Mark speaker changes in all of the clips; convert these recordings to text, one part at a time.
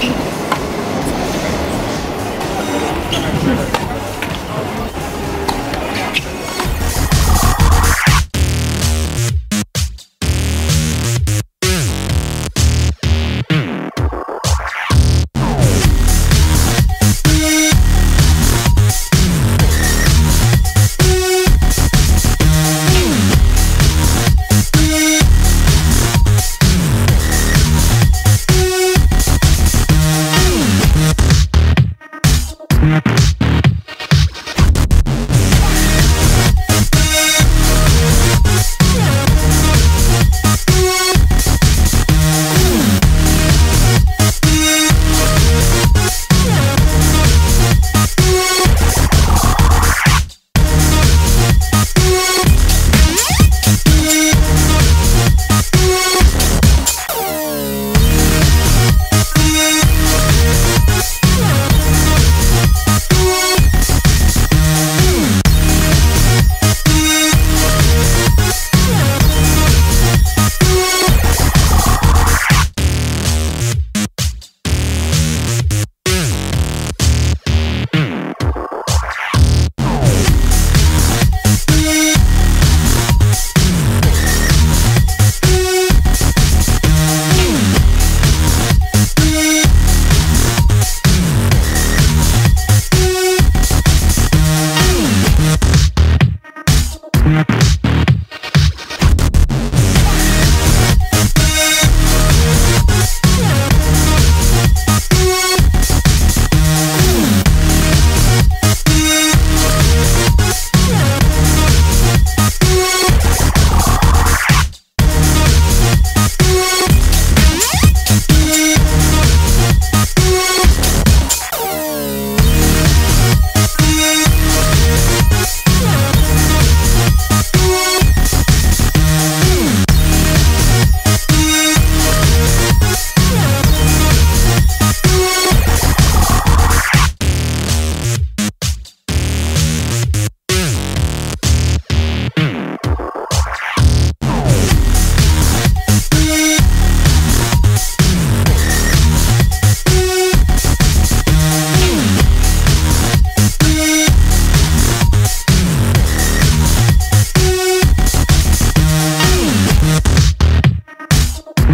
Speaker 1: Thank you.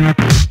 Speaker 1: Thank